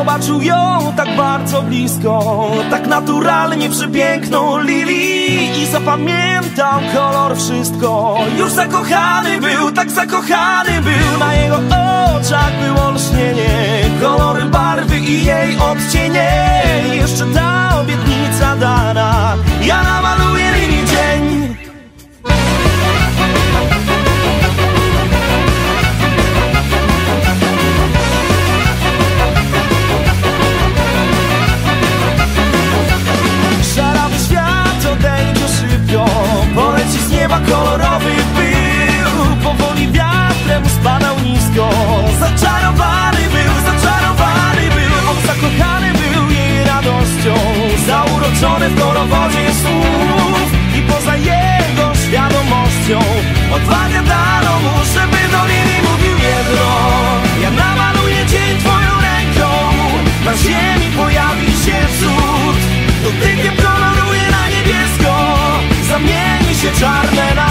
Zobaczył ją tak bardzo blisko. Tak naturalnie przepiękną Lili I zapamiętał kolor wszystko. Już zakochany był, tak zakochany był Na jego Zakończony w korowodzie słów I poza jego świadomością. Odwagę daną muszę, by do niej mówił jedno. Ja namaluję dzień twoją ręką Na ziemi pojawi się cud. Dotykiem koloruje na niebiesko Zamieni się czarne na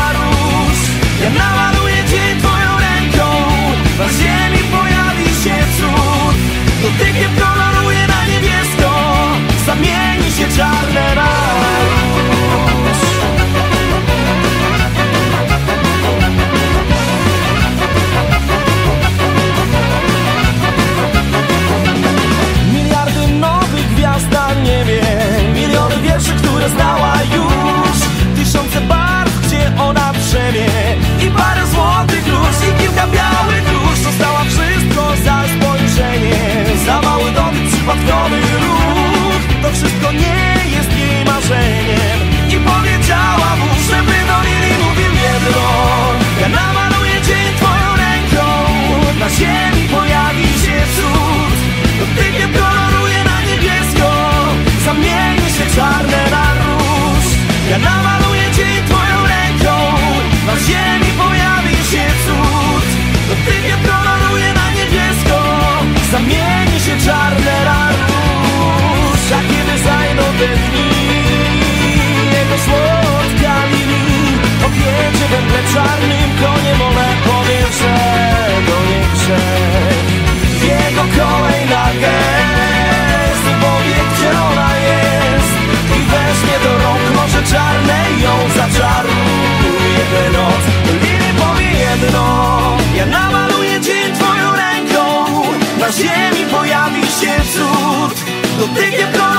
Don't think you're gonna